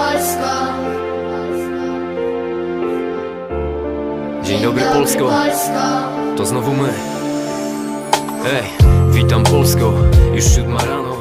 Polsko. Dzień dobry Polsko, to znowu my. Hej, witam Polsko, już siódma rano.